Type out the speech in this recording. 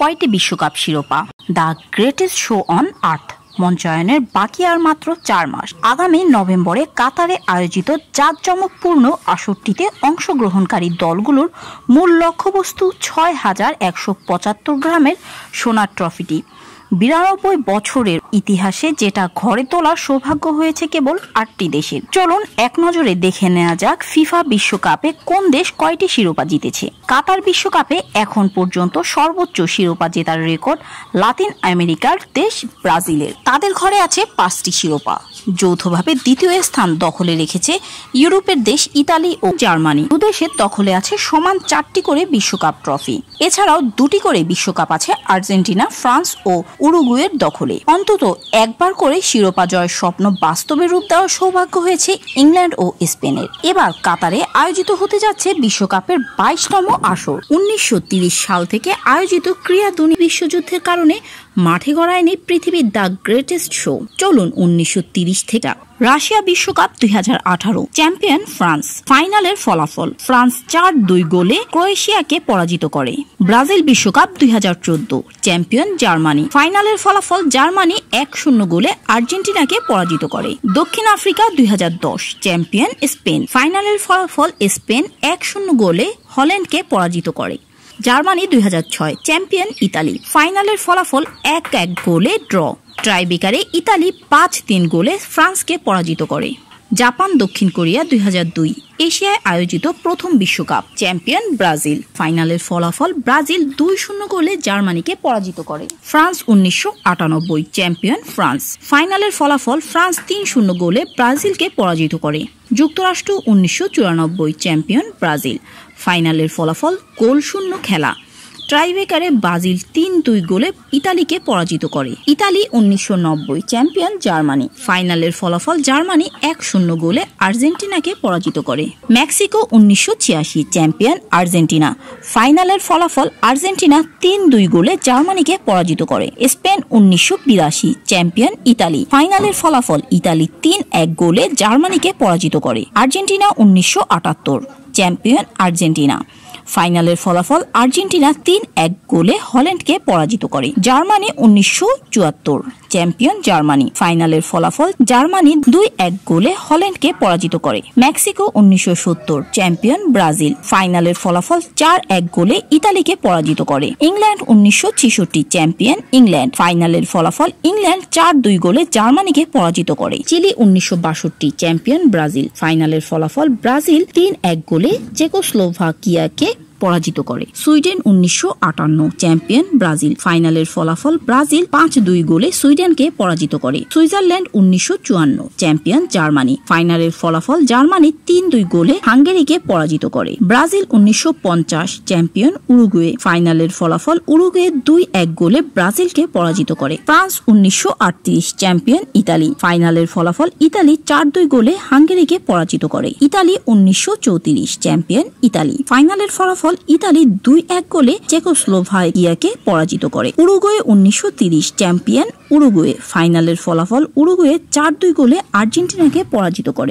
কয়টি বিশ্বকাপ শিরোপা? The greatest show on earth মঞ্চায়নের বাকি আর মাত্র চার মাস। আগামী নভেম্বরে কাতারে আয়োজিত জাঁকজমকপূর্ণ আসরটিতে অংশগ্রহণকারী দলগুলোর মূল লক্ষ্যবস্তু ছয় হাজার একশো পঁচাত্তর গ্রামের সোনার ট্রফিটি। বিরানব্বই বছরের ইতিহাসে যেটা ঘরে তোলার সৌভাগ্য হয়েছে কেবল আটটি দেশের। চলুন এক নজরে দেখে নেওয়া যাক ফিফা বিশ্বকাপে কোন দেশ কয়টি শিরোপা জিতেছে। কাতার বিশ্বকাপে এখন পর্যন্ত সর্বোচ্চ শিরোপা জেতার রেকর্ড লাতিন আমেরিকার দেশ ব্রাজিলের। তাদের ঘরে আছে পাঁচটি শিরোপা। যৌথভাবে দ্বিতীয় স্থান দখলে রেখেছে ইউরোপের দেশ ইতালি ও জার্মানি। দুদেশের দখলে আছে সমান চারটি করে বিশ্বকাপ ট্রফি। এছাড়াও দুটি করে বিশ্বকাপ আছে আর্জেন্টিনা, ফ্রান্স ও উরুগুয়ের দখলে। অন্তত একবার করে শিরোপা জয়ের স্বপ্ন বাস্তবে রূপ দেওয়ার সৌভাগ্য হয়েছে ইংল্যান্ড ও স্পেনের। এবার কাতারে আয়োজিত হতে যাচ্ছে বিশ্বকাপের বাইশতম আসর। উনিশশো সাল থেকে আয়োজিত ক্রিয়া দুনি বিশ্বযুদ্ধের কারণে মাঠে গড়ায়নি পৃথিবীর দ্য গ্রেটেস্ট শো। চলুন উনিশশো তিরিশ থেকে। রাশিয়া বিশ্বকাপ দু হাজার আঠারো, চ্যাম্পিয়ন ফ্রান্স। ফাইনালের ফলাফল। ফ্রান্স চার দুই গোলে ক্রোয়েশিয়াকে পরাজিত করে। ব্রাজিল বিশ্বকাপ দুই হাজার চোদ্দ, চ্যাম্পিয়ন জার্মানি। ফাইনালের ফলাফল জার্মানি এক শূন্য গোলে আর্জেন্টিনাকে পরাজিত করে। দক্ষিণ আফ্রিকা দুই হাজার দশ, চ্যাম্পিয়ন স্পেন। ফাইনালের ফলাফল স্পেন এক শূন্য গোলে হল্যান্ডকে পরাজিত করে। জার্মানি দুই হাজার ছয় চ্যাম্পিয়ন ইতালি। ফাইনালের ফলাফল এক এক গোলে ড্র। ট্রাইবেকারে ইতালি পাঁচ তিন গোলে ফ্রান্সকে পরাজিত করে। জাপান, দক্ষিণ কোরিয়া দুই হাজার দুই এশিয়ায় আয়োজিত প্রথম বিশ্বকাপ। Champion Brazil. ফাইনালের ফলাফল ব্রাজিল দুই শূন্য গোলে জার্মানিকে পরাজিত করে। ফ্রান্স উনিশশো আটানব্বই চ্যাম্পিয়ন ফ্রান্স। ফাইনালের ফলাফল ফ্রান্স তিন শূন্য গোলে ব্রাজিলকে পরাজিত করে। যুক্তরাষ্ট্র উনিশশো চুরানব্বই চ্যাম্পিয়ন ব্রাজিল। ফাইনালের ফলাফল গোল শূন্য খেলা। ট্রাইবেকারে ব্রাজিল তিন দুই গোলে ইতালিকে পরাজিত করে। ইতালি উনিশশো নব্বই চ্যাম্পিয়ন জার্মানি। ফাইনালের ফলাফল জার্মানি এক শূন্য গোলে আর্জেন্টিনাকে পরাজিত করে। মেক্সিকো উনিশশো ছিয়াশি চ্যাম্পিয়ন আর্জেন্টিনা। ফাইনালের ফলাফল আর্জেন্টিনা তিন দুই গোলে জার্মানিকে পরাজিত করে। স্পেন উনিশশো বিরাশি চ্যাম্পিয়ন ইতালি। ফাইনালের ফলাফল ইতালি তিন এক গোলে জার্মানিকে পরাজিত করে। আর্জেন্টিনা উনিশশো আটাত্তর চ্যাম্পিয়ন আর্জেন্টিনা। ফাইনালের ফলাফল আর্জেন্টিনা তিন এক গোলে হল্যান্ডকে পরাজিত করে। জার্মানি উনিশশো চুয়াত্তর। চ্যাম্পিয়ন জার্মানি ফাইনালের ফলাফল জার্মানি দুই এক গোলে হল্যান্ডকে পরাজিত করে। মেক্সিকো উনিশশো সত্তর, চ্যাম্পিয়ন ব্রাজিল ফাইনালের ফলাফল চার এক গোলে ইতালিকে পরাজিত করে। ইংল্যান্ড উনিশশো চ্যাম্পিয়ন ইংল্যান্ড ফাইনালের ফলাফল ইংল্যান্ড চার দুই গোলে জার্মানিকে পরাজিত করে। চিলি উনিশশো বাষট্টি, চ্যাম্পিয়ন ব্রাজিল ফাইনালের ফলাফল ব্রাজিল তিন এক গোলে চেকোস্লোভাকিয়াকে পরাজিত করে। সুইডেন উনিশশো আটান্ন চ্যাম্পিয়ন ব্রাজিল ফাইনালের ফলাফল ব্রাজিল পাঁচ দুই গোলে সুইডেনকে পরাজিত করে। সুইজারল্যান্ড উনিশশো চুয়ান্ন চ্যাম্পিয়ন জার্মানি ফাইনালের ফলাফল জার্মানি তিন দুই গোলে হাঙ্গেরিকে পরাজিত করে। ব্রাজিল উনিশশো পঞ্চাশ চ্যাম্পিয়ন উরুগুয়ে ফাইনালের ফলাফল উরুগুয়ে দুই এক গোলে ব্রাজিলকে পরাজিত করে। ফ্রান্স উনিশশো আটত্রিশ চ্যাম্পিয়ন ইতালি ফাইনালের ফলাফল ইতালি চার দুই গোলে হাঙ্গেরিকে পরাজিত করে। ইতালি উনিশশো চৌত্রিশ চ্যাম্পিয়ন ইতালি ফাইনালের ফলাফল ফলাফল ইতালি দুই এক গোলে চেকোস্লোভাকিয়াকে পরাজিত করে। উরুগুয়ে উনিশশো তিরিশ চ্যাম্পিয়ন, উরুগুয়ে ফাইনালের ফলাফল, উরুগুয়ে চার দুই গোলে আর্জেন্টিনাকে পরাজিত করে।